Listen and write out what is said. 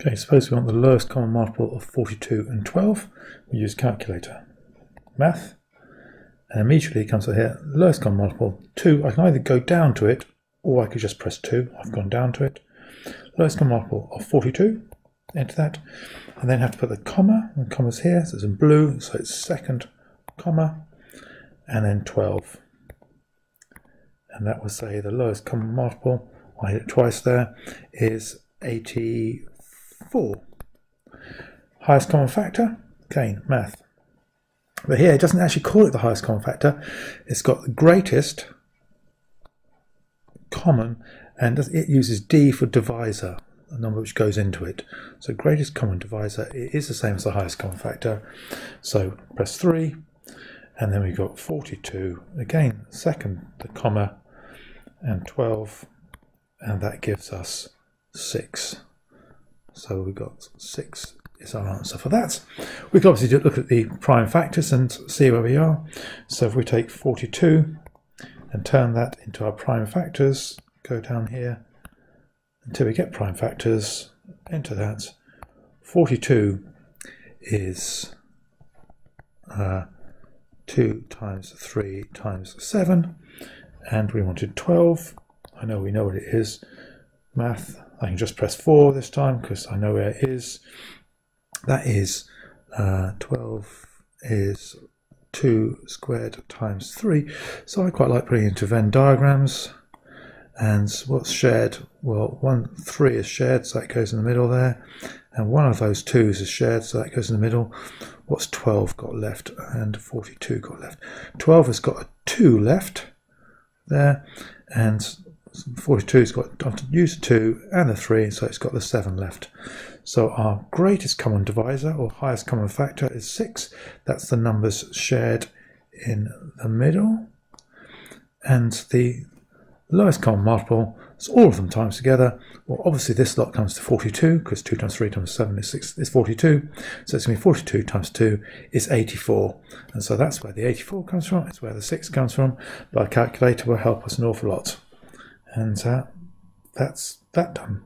Okay, suppose we want the lowest common multiple of 42 and 12. We use calculator. Math. And immediately it comes out here, lowest common multiple, 2. I can either go down to it, or I could just press 2. I've gone down to it. Lowest common multiple of 42. Enter that. And then have to put the comma. The comma's here, so it's in blue, so it's second comma. And then 12. And that will say the lowest common multiple, I hit it twice there, is 80. 4. Highest common factor, again, math. But here it doesn't actually call it the highest common factor. It's got the greatest common, and it uses D for divisor, a number which goes into it. So greatest common divisor it is the same as the highest common factor. So press 3, and then we've got 42. Again, second, the comma, and 12, and that gives us 6. So we've got 6 is our answer for that. We can obviously look at the prime factors and see where we are. So if we take 42 and turn that into our prime factors, go down here until we get prime factors, enter that. 42 is uh, 2 times 3 times 7, and we wanted 12. I know we know what it is. Math I can just press 4 this time because I know where it is. That is uh, 12 is 2 squared times 3. So I quite like putting into Venn diagrams. And what's shared? Well, one 3 is shared, so that goes in the middle there. And one of those 2s is shared, so that goes in the middle. What's 12 got left? And 42 got left. 12 has got a 2 left there. And 42's got I've used 2 and a 3, so it's got the 7 left. So our greatest common divisor or highest common factor is 6. That's the numbers shared in the middle. And the lowest common multiple is all of them times together. Well, obviously this lot comes to 42 because 2 times 3 times 7 is, 6, is 42. So it's going to be 42 times 2 is 84. And so that's where the 84 comes from. It's where the 6 comes from. But a calculator will help us an awful lot. And uh, that's that done.